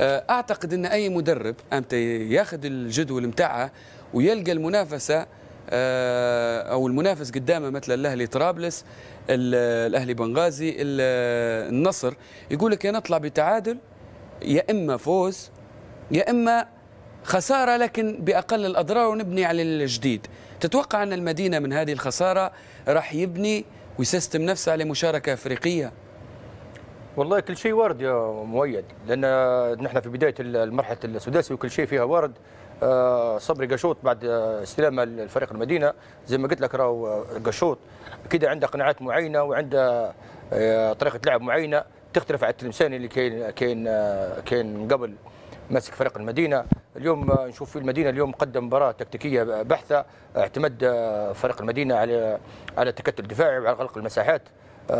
آه، أعتقد إن أي مدرب إمتى ياخذ الجدول نتاعه ويلقى المنافسة آه، أو المنافس قدامه مثل الأهلي طرابلس ال- الأهلي بنغازي ال- النصر يقول لك يا نطلع بتعادل يا إما فوز يا إما خسارة لكن بأقل الأضرار ونبني على الجديد. تتوقع أن المدينة من هذه الخسارة راح يبني ويسيستم نفسه على مشاركة أفريقية؟ والله كل شيء وارد يا مؤيد لأن نحن في بداية المرحلة السداسي وكل شيء فيها وارد. آه، صبري قشوط بعد آه، استلام الفريق المدينة. زي ما قلت لك راهو آه، قشوط كده عنده قناعات معينة وعنده آه، طريقة لعب معينة تختلف عن التلمساني اللي كاين كاين كاين قبل ماسك فريق المدينة. اليوم نشوف في المدينة اليوم قدم مباراة تكتيكية بحثه اعتمد فريق المدينة على على التكتل الدفاعي وعلى غلق المساحات.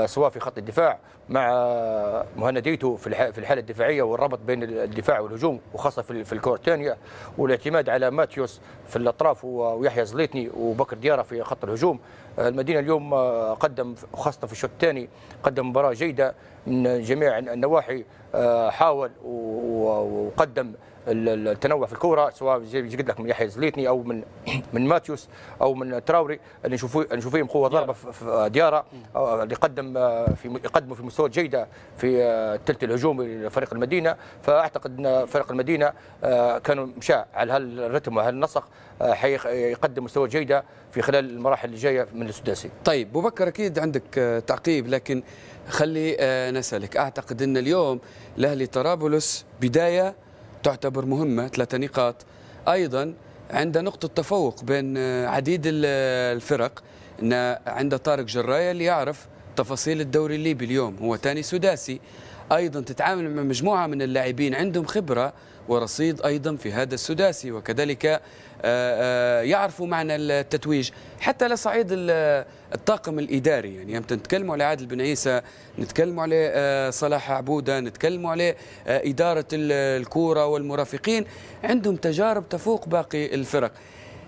سواء في خط الدفاع مع آه، مهنديته في في الحالة الدفاعية والربط بين الدفاع والهجوم وخاصة في الكره الثانية والاعتماد على ماتيوس في الأطراف ويحيى زليتني وبكر ديارة في خط الهجوم. آه، المدينة اليوم آه، قدم خاصة في الشوط الثاني قدم مباراة جيدة من جميع النواحي آه، حاول وقدم ال- ال- التنوع في الكورة سواء زي ما قلت لك من يحيى زليتني أو من من ماتيوس أو من تراوري اللي نشوفوه نشوفهم قوة ضربه في ديارة أو اللي قدم آه، في يقدموا في مستوى جيدة في آه، الثلث الهجومي لفريق المدينة. فأعتقد إن فريق المدينة آه، كانوا مشى على هالرتم وهالنسق آه، حيخ- يقدم مستوى جيدة في خلال المراحل اللي جاية من السداسي. طيب أبو بكر أكيد عندك آه، تعقيب لكن خلي نسالك أعتقد إن اليوم الاهلي طرابلس بداية تعتبر مهمة ثلاثة نقاط. أيضا عنده نقطة تفوق بين عديد ال- الفرق إن عنده طارق جراية اللي يعرف تفاصيل الدوري الليبي اليوم. هو ثاني سداسي. أيضا تتعامل مع مجموعة من اللاعبين عندهم خبرة ورصيد أيضا في هذا السداسي. وكذلك آه، آه، يعرفوا معنى التتويج. حتى على صعيد ال- الطاقم الإداري. يعني يوم نتكلموا على عادل بن عيسى نتكلموا على آه، صلاح عبودة نتكلموا على إدارة ال- الكورة والمرافقين. عندهم تجارب تفوق باقي الفرق.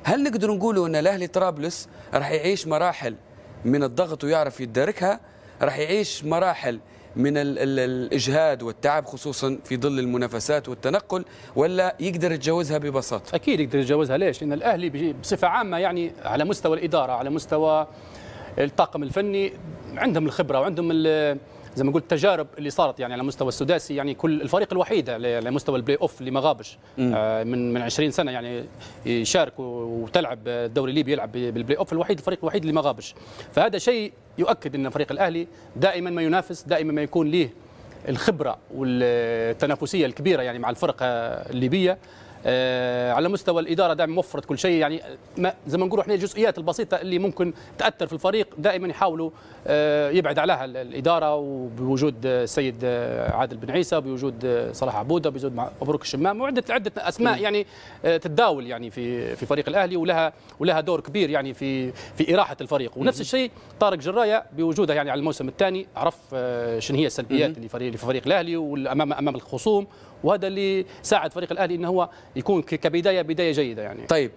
هل نقدر نقولوا أن الأهلي طرابلس راح يعيش مراحل من الضغط ويعرف يداركها راح يعيش مراحل من ال ال الإجهاد والتعب خصوصا في ظل المنافسات والتنقل ولا يقدر يتجاوزها ببساطة أكيد يقدر يتجاوزها ليش؟ لأن الأهلي بصفة عامة يعني على مستوى الإدارة على مستوى الطاقم الفني عندهم الخبرة وعندهم زي ما قلت التجارب اللي صارت يعني على مستوى السداسي يعني كل الفريق الوحيد على مستوى ال play off اللي ما غابش آه، من من 20 سنة يعني يشارك وتلعب الدوري الليبي يلعب بال play off الوحيد الفريق الوحيد اللي ما غابش فهذا شيء يؤكد إن فريق الأهلي دائما ما ينافس دائما ما يكون ليه الخبرة والتنافسية الكبيرة يعني مع الفرق الليبية. على مستوى الإدارة دائما وفرت كل شيء. يعني ما زي ما نقولوا إحنا الجزئيات البسيطة اللي ممكن تأثر في الفريق دائما يحاولوا آه، يبعد عليها ال- الإدارة وبوجود آه، السيد آه، عادل بن عيسى بوجود آه، صلاح عبودة بوجود مبروك الشمام وعده عدة أسماء يعني آه، تتداول يعني في في فريق الأهلي ولها ولها دور كبير يعني في في إراحة الفريق. ونفس الشيء طارق جراية بوجوده يعني على الموسم الثاني عرف آه، شنو هي السلبيات اللي في فريق الأهلي والامام امام الخصوم. وهذا اللي ساعد فريق الأهلي انه هو يكون كبدايه بداية جيدة يعني. طيب